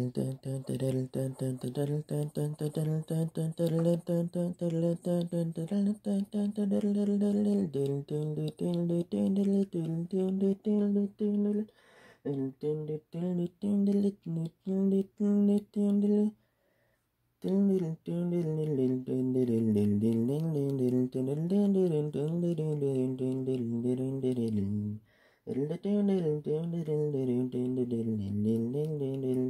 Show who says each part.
Speaker 1: Little